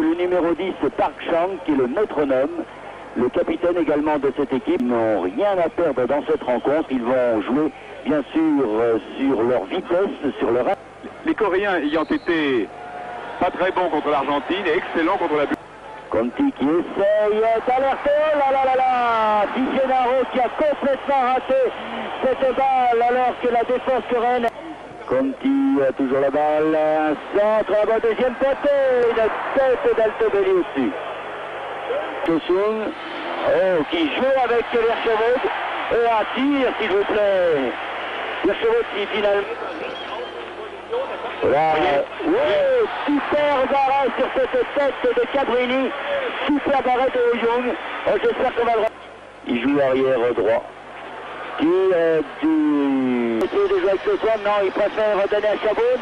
Le numéro 10, c'est Park Chang, qui est le métronome. Le capitaine également de cette équipe n'ont rien à perdre dans cette rencontre. Ils vont jouer, bien sûr, euh, sur leur vitesse, sur leur... Les Coréens ayant été pas très bons contre l'Argentine et excellents contre la Bulgarie. Conti qui essaye d'alerter, oh là là là là Di Gennaro qui a complètement raté cette balle alors que la défense coréenne... Conti a toujours la balle, un centre, un bon deuxième poteau, une tête d'Altobelli au-dessus. Tosun, oh, qui joue avec Verchevod, et un tir s'il vous plaît. Verchevod qui finalement... Là, oui, super arrêt sur cette tête de Cabrini, super arrêt de Young. Oh, J'espère qu'on va le... Il joue arrière droit. Qui euh, du... Essayer de jouer avec ce soir, non, il préfère redonner à Chaboun.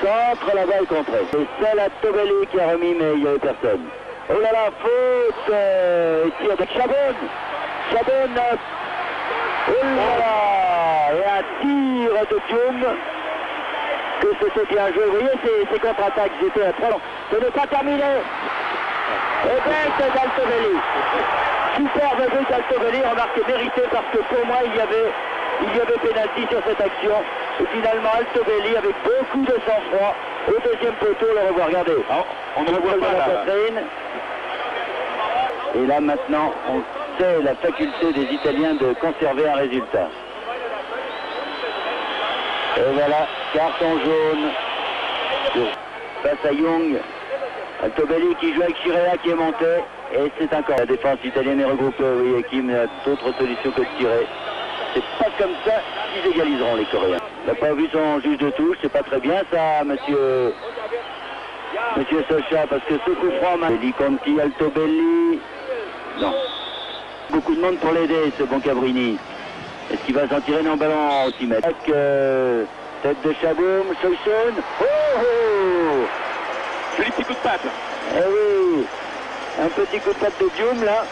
Centre, la balle contrée. C'est celle à Tobelli qui a remis, mais il n'y avait personne. Oh là là, faute euh, et tir de Chaboun. Chaboun, euh, oh là là, et un tir de Dioum que c'était bien joué. Vous voyez, ces, contre-attaques, j'étais très long. Ce n'est pas terminé. Et bien, c'est d'Altovelli. Superbe but d'Altovelli, remarque mérité parce que pour moi, il y avait, il y avait pénalty sur cette action. Et finalement, Altovelli, avec beaucoup de sang-froid, au deuxième poteau, le revoit. Regardez. Alors, on ne le voit pas la là. Et là, maintenant, on sait la faculté des Italiens de conserver un résultat. Et voilà, carton jaune face à Young. Altobelli qui joue avec Chirea qui est monté. Et c'est encore la défense italienne est regroupée. Oui, Hakim n'a d'autre solution que de tirer. C'est pas comme ça qu'ils égaliseront les Coréens. N'a pas vu son juge de touche, c'est pas très bien ça, monsieur. Monsieur Socha, parce que ce coup franc, Eli Conti, Altobelli. Non. Beaucoup de monde pour l'aider, ce bon Cabrini. Est-ce qu'il va s'en tirer? Non, ballon au 6 mètres. Avec, euh, tête de Chaboum, Soyson. Oh, oh Joli petit coup de patte. Eh oui Un petit coup de patte de Dioum, là.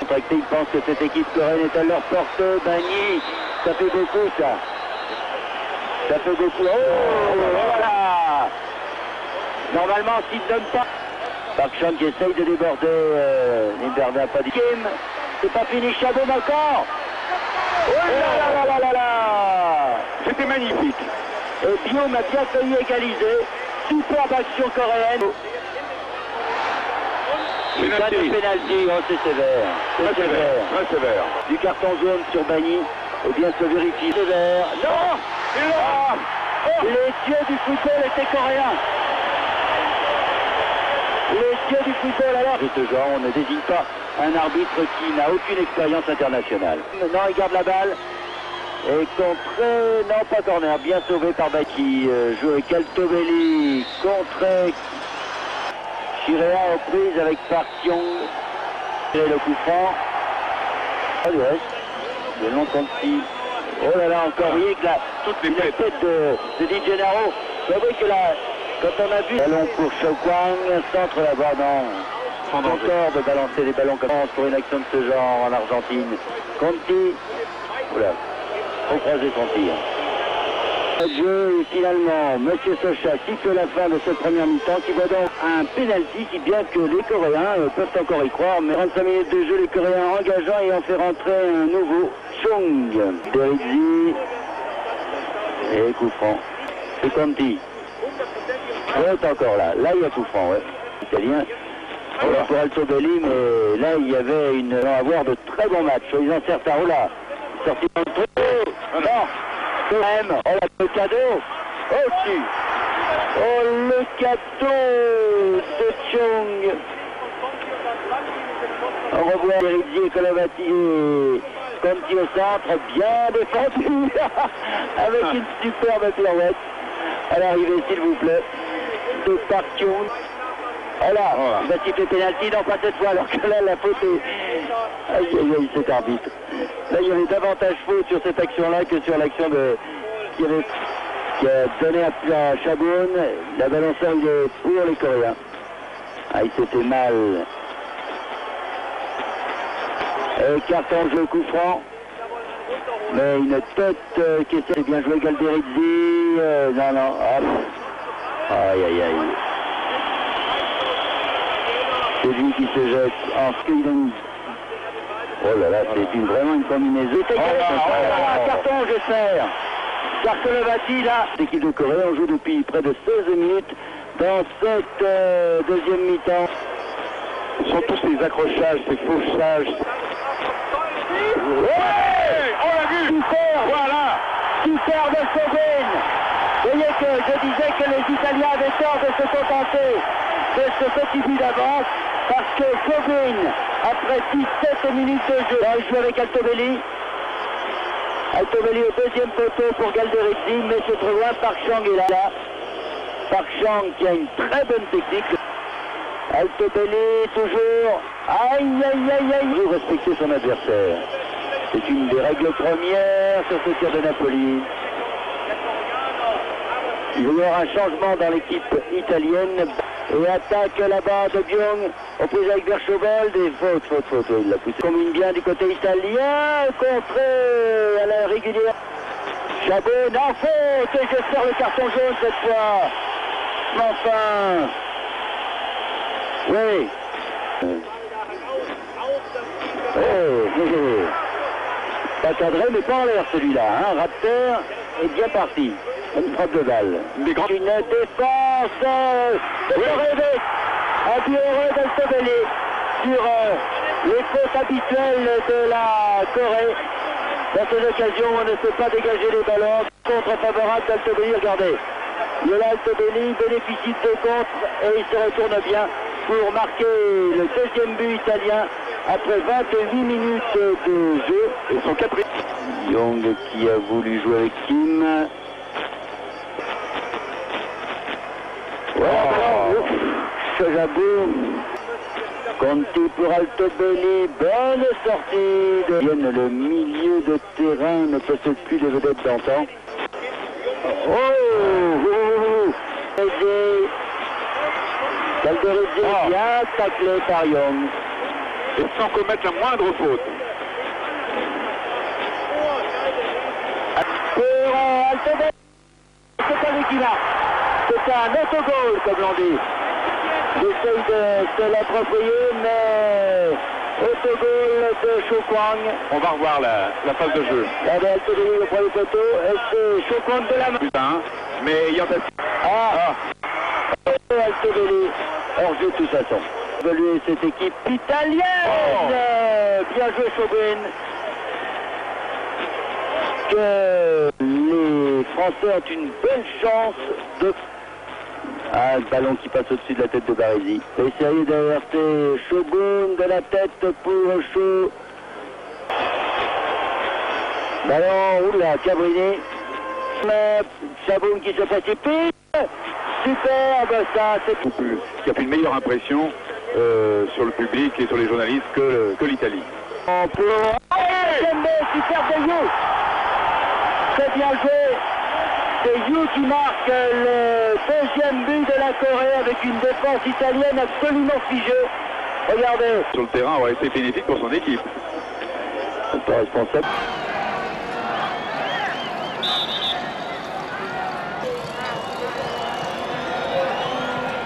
Contracté, ils pensent que cette équipe coréenne est à leur porte. Bagny, ça fait beaucoup, ça. Ça fait beaucoup. Oh, voilà Normalement, s'il ne donne pas... Park Chan qui essaye de déborder. Euh, pas dit. Kim, c'est pas fini, Chaboum encore Oh là là là là là là C'était magnifique. et Guillaume a bien failli égaliser. Superbe action coréenne. Pas de Pénalty. oh c'est sévère. Très sévère. sévère. Très sévère. Du carton jaune sur Bagny. Eh bien, se vérifie. Sévère. Non Ah Les dieux du football étaient coréens. Les dieux du football alors. De ce genre, on ne désigne pas un arbitre qui n'a aucune expérience internationale. Non, il garde la balle. Et contré, non pas corner, bien sauvé par Baki. Euh, joue avec Altobelli, contré. Chirea aux prises avec Park Young. Et le coup franc. Ah, du reste, le long Conti. Oh là là, encore, voyez que la, Toutes les la tête de, de Di Gennaro. Vous voyez que là, quand on a vu ballon pour Chokwang, centre là-bas, non. Sans. Encore de balancer des ballons comme ça pour une action de ce genre en Argentine. Conti, oula, faut croiser son tir. Jeu finalement, Monsieur Socha siffle la fin de cette première mi-temps qui voit donc un pénalty qui bien que les Coréens euh, peuvent encore y croire, mais 35 minutes de jeu, les Coréens engageant et en fait rentrer un nouveau Chung. Berizzi et coup franc. C'est Conti. Ouais, encore là. Là, il y a coup franc, ouais. Italien. Là, pour Altobelli, mais là, il y avait une, vont avoir de très bons matchs. Ils en servent à, oh là, sorti dans le trou. Oh le cadeau. Oh, tu. Oh, le cadeau de Chung. On revoit et Colavati et Conti au centre, bien défendu, avec une superbe pirouette. À l'arrivée, s'il vous plaît, de Park Young. Voilà, Voilà. siffler pénalty, non pas cette fois, alors que là, la faute est... Aïe, aïe, aïe, cet arbitre. Là, il y avait davantage faute sur cette action-là que sur l'action de... qui, avait... a donné à, Chaboun. La est pour les Coréens. Ah, il s'est fait mal. Et carton jeu coup franc. Mais une tête euh, qui de bien jouer Galderizzi. Euh, non, non. Aïe, aïe, aïe. Qui se jette en skill. Oh là là, c'est une, vraiment une combinaison. Oh là, là. carton, j'espère. Karkolovati, là. L'équipe de Corée, on joue depuis près de 16 minutes dans cette euh, deuxième mi-temps. Ce sont tous ces accrochages, ces fauchages. Ouais On l'a vu Super Voilà Super de Sobin Vous voyez que je disais que les Italiens avaient tort de se contenter de ce petit but d'avance parce que Sobin, après 6-7 minutes de jeu, là, il joue avec Altobelli. Altobelli au deuxième poteau pour Galderizzi, mais c'est trop loin, Park Chang est là. Park Chang qui a une très bonne technique. Altobelli toujours. Aïe aïe aïe aïe. Il respecter son adversaire. C'est une des règles premières sur ce tir de Napoli. Il va y avoir un changement dans l'équipe italienne. Et attaque là-bas de Byung. On prise avec Verschobel. Des fautes, fautes, fautes. Il l'a poussé. Combine bien du côté italien. Contré à la régulière. Chabot, en faute. Et j'espère le carton jaune cette fois. Mais enfin. Oui. Oh. Pas cadré, mais pas en l'air celui-là. Hein. Raptor est bien parti. Une frappe de balle. Des Une défense euh, de Oui. But heureux d'Altobelli sur les fautes habituelles de la Corée. Dans cette occasion, on ne peut pas dégager les ballons. Contre favorable d'Altobelli, regardez. Yola Altobelli bénéficie de deux contres et il se retourne bien pour marquer le deuxième but italien après 28 minutes de jeu. Et son quatrième. Young qui a voulu jouer avec Kim. Ouf, Chajabou. Conti pour Altobelli, bonne sortie de le milieu de terrain ne possède plus les vedettes d'antan. Oh, oh, oh, oh. Oh. bien taclé par Young. Et sans commettre la moindre faute. Pour euh, Altobelli, c'est pas lui qui marque. C'est un autogol, comme l'on dit. J'essaye de se l'approprier, mais autogol de Chokwang. On va revoir la, la phase de jeu. Regardez Altobelli au premier poteau, et c'est Chokwang de la main. Putain, mais ayant Ah, Altobelli, hors jeu de toute façon. Évoluer cette équipe italienne. Oh. Bien joué Chauvin. Que les Français ont une belle chance de... Ah, le ballon qui passe au-dessus de la tête de Baresi. Sérieux d'alerter Shogun de la tête pour Chou. Ballon, oula, Cabrini. Chaboun qui se précipite. Superbe, ça, c'est beaucoup plus, qui a fait une meilleure impression euh, sur le public et sur les journalistes que, que l'Italie. bon pour... De You. Très bien joué. C'est You qui marque le deuxième but de la Corée avec une défense italienne absolument figée. Regardez. Sur le terrain, aurait été bénéfique pour son équipe. C'est pas responsable.